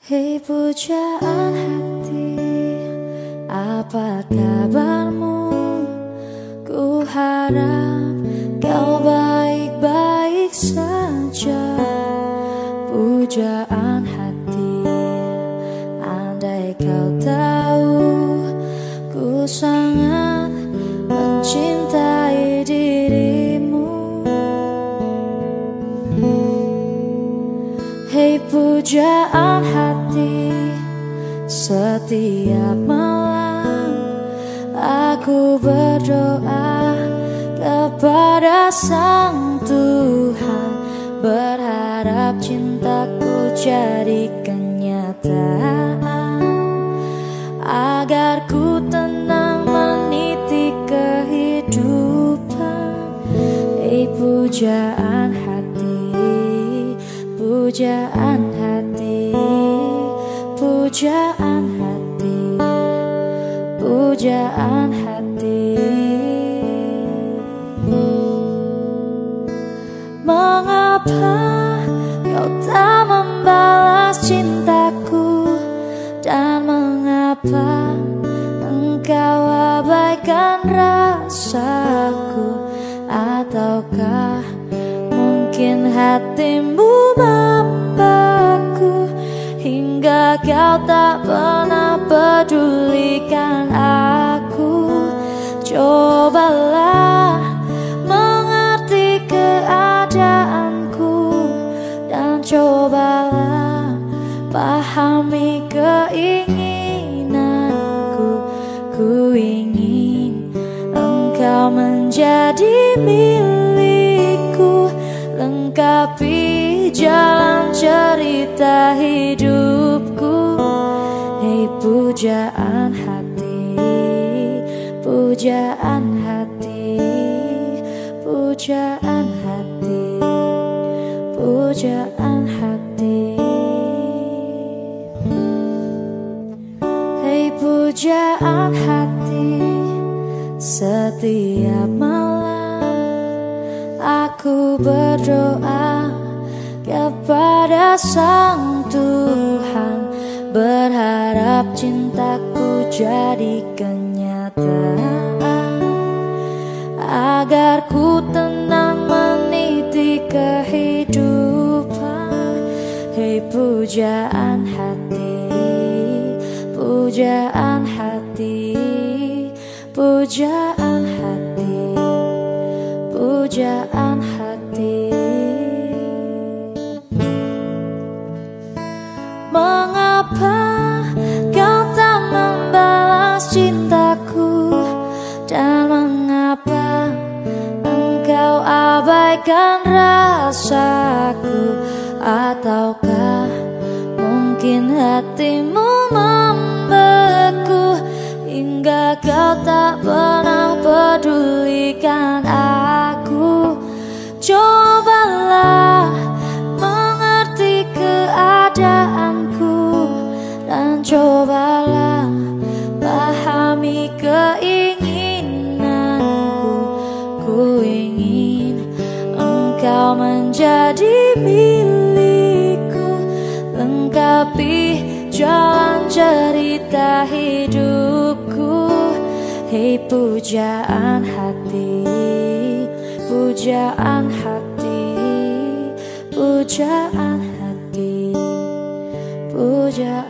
Hei pujaan hati Apa kabarmu? Ku harap kau baik-baik saja. Pujaan hati Andai kau tahu Ku sangat Hei pujaan hati Setiap malam Aku berdoa Kepada Sang Tuhan. Berharap cintaku jadi kenyataan Agar ku tenang meniti kehidupan. Hei pujaan hati Pujaan hati Pujaan hati Pujaan hati. Mengapa kau tak membalas cintaku? Dan mengapa engkau abaikan rasaku? Ataukah mungkin hatimu Kau tak pernah pedulikan aku Cobalah mengerti keadaanku Dan cobalah pahami keinginanku. Ku ingin engkau menjadi milikku Lengkapi jalan cerita hidupku. Hei pujaan hati Pujaan hati Pujaan hati Pujaan hati. Hei pujaan hati Setiap malam Aku berdoa kepada Sang Tuhan Berharap cintaku jadi kenyataan. Agar ku tenang meniti kehidupan. Hei pujaan hati Pujaan hati Pujaan hati Pujaan Mengapa kau tak membalas cintaku? Dan mengapa engkau abaikan rasaku? Ataukah mungkin hatimu membeku? Hingga kau tak pernah pedulikan aku engkau menjadi milikku. Lengkapi jalan cerita hidupku. Hei pujaan hati Pujaan hati Pujaan hati Pujaan